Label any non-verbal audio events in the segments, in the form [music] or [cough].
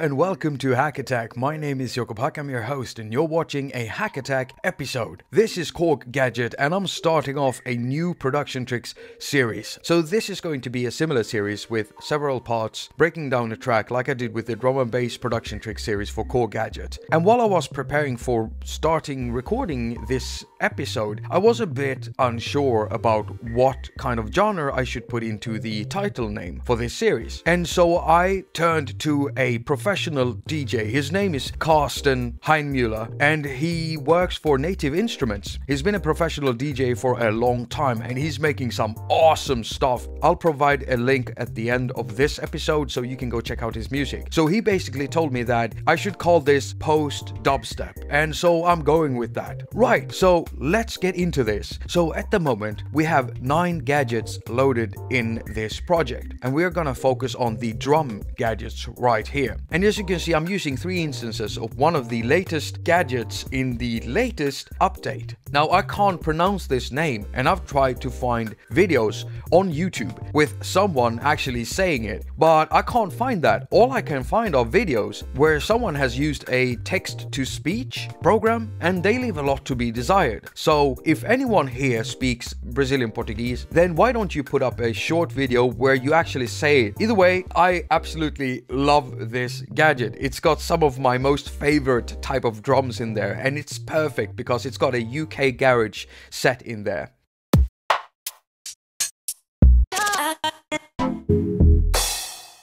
and welcome to Hack Attack. My name is Jakob Haq, I'm your host, and you're watching a Hack Attack episode. This is Korg Gadget, and I'm starting off a new production tricks series. So, this is going to be a similar series with several parts, breaking down a track like I did with the drum and bass production tricks series for Korg Gadget. And while I was preparing for starting recording this episode, I was a bit unsure about what kind of genre I should put into the title name for this series. And so I turned to a professional DJ. His name is Carsten Heinmuller and he works for Native Instruments. He's been a professional DJ for a long time and he's making some awesome stuff. I'll provide a link at the end of this episode so you can go check out his music. So he basically told me that I should call this post dubstep. And so I'm going with that. Right, so let's get into this. So at the moment, we have nine gadgets loaded in this project and we're gonna focus on the drum gadgets right here. And as you can see, I'm using three instances of one of the latest gadgets in the latest update. Now I can't pronounce this name and I've tried to find videos on YouTube with someone actually saying it, but I can't find that. All I can find are videos where someone has used a text to speech program and they leave a lot to be desired. So if anyone here speaks Brazilian Portuguese, then why don't you put up a short video where you actually say it? Either way, I absolutely love this gadget. It's got some of my most favorite type of drums in there and it's perfect because it's got a UK garage set in there.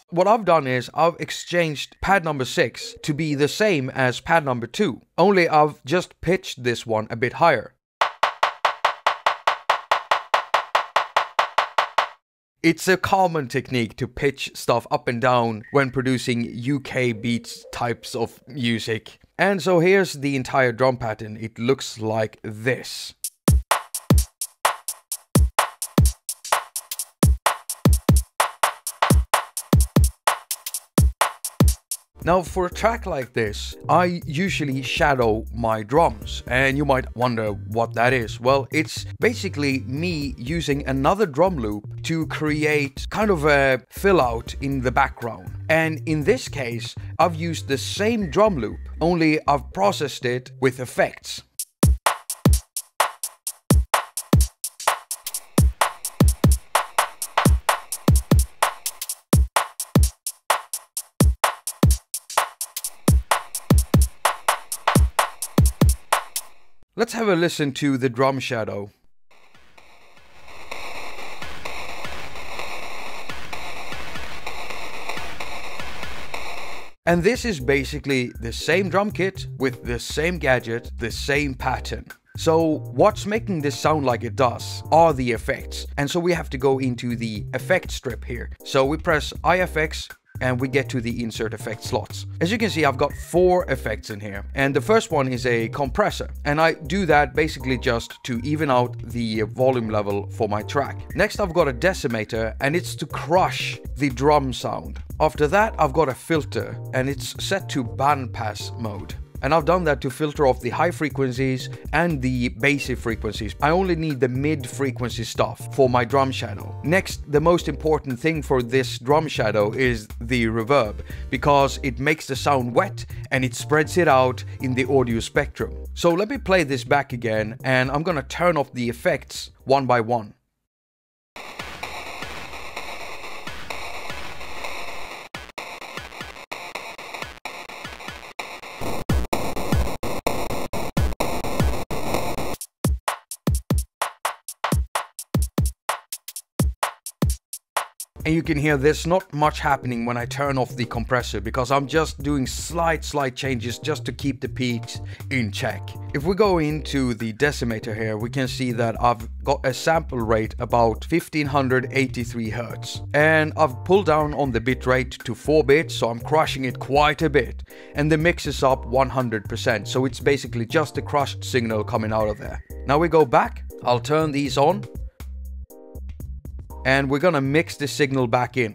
What I've done is I've exchanged pad number 6 to be the same as pad number 2, only I've just pitched this one a bit higher. It's a common technique to pitch stuff up and down when producing UK beats types of music. And so here's the entire drum pattern. It looks like this. Now for a track like this, I usually shadow my drums and you might wonder what that is. Well, it's basically me using another drum loop to create kind of a fill out in the background. And in this case, I've used the same drum loop, only I've processed it with effects. Let's have a listen to the drum shadow. And this is basically the same drum kit with the same gadget, the same pattern. So what's making this sound like it does are the effects. And so we have to go into the effect strip here. So we press IFX and we get to the insert effect slots. As you can see, I've got four effects in here. And the first one is a compressor. And I do that basically just to even out the volume level for my track. Next, I've got a decimator and it's to crush the drum sound. After that, I've got a filter and it's set to bandpass mode and I've done that to filter off the high frequencies and the basic frequencies. I only need the mid frequency stuff for my drum shadow. Next, the most important thing for this drum shadow is the reverb because it makes the sound wet and it spreads it out in the audio spectrum. So let me play this back again and I'm gonna turn off the effects one by one. And you can hear there's not much happening when I turn off the compressor because I'm just doing slight, slight changes just to keep the peaks in check. If we go into the decimator here, we can see that I've got a sample rate about 1583 Hertz. And I've pulled down on the bit rate to 4 bits, so I'm crushing it quite a bit. And the mix is up 100%, so it's basically just a crushed signal coming out of there. Now we go back, I'll turn these on and we're gonna mix the signal back in.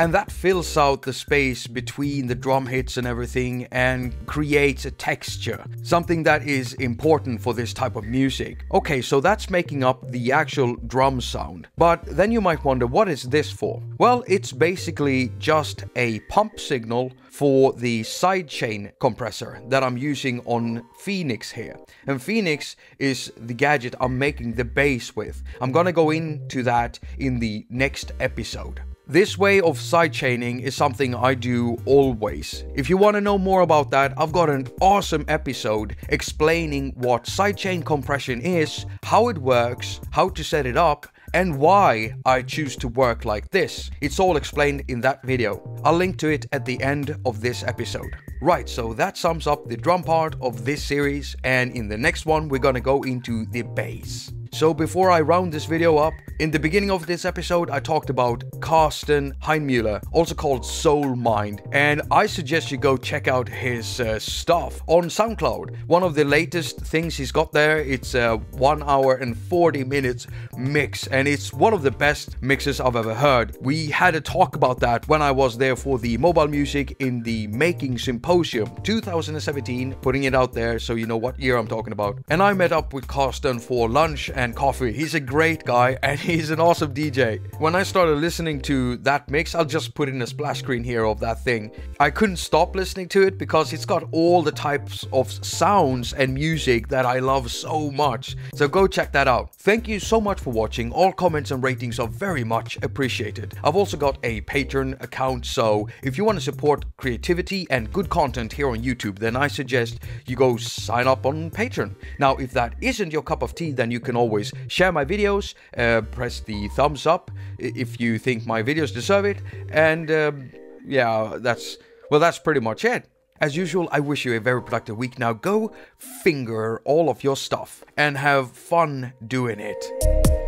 And that fills out the space between the drum hits and everything and creates a texture, something that is important for this type of music. Okay, so that's making up the actual drum sound. But then you might wonder, what is this for? Well, it's basically just a pump signal for the sidechain compressor that I'm using on Phoenix here. And Phoenix is the gadget I'm making the bass with. I'm gonna go into that in the next episode. This way of sidechaining is something I do always. If you want to know more about that, I've got an awesome episode explaining what sidechain compression is, how it works, how to set it up, and why I choose to work like this. It's all explained in that video. I'll link to it at the end of this episode. Right, so that sums up the drum part of this series, and in the next one we're gonna go into the bass. So before I round this video up, in the beginning of this episode I talked about Carsten Heinmuller, also called Soul Mind, and I suggest you go check out his uh, stuff on SoundCloud. One of the latest things he's got there, it's a 1 hour and 40 minutes mix, and it's one of the best mixes I've ever heard. We had a talk about that when I was there for the mobile music in the Making Symposium 2017, putting it out there so you know what year I'm talking about. And I met up with Carsten for lunch and coffee. He's a great guy and [laughs] he's an awesome DJ. When I started listening to that mix, I'll just put in a splash screen here of that thing. I couldn't stop listening to it because it's got all the types of sounds and music that I love so much. So go check that out. Thank you so much for watching. All comments and ratings are very much appreciated. I've also got a Patreon account, so if you want to support creativity and good content here on YouTube, then I suggest you go sign up on Patreon. Now, if that isn't your cup of tea, then you can always always, share my videos, uh, press the thumbs up if you think my videos deserve it, and um, yeah, that's, well, that's pretty much it. As usual, I wish you a very productive week. Now go finger all of your stuff and have fun doing it.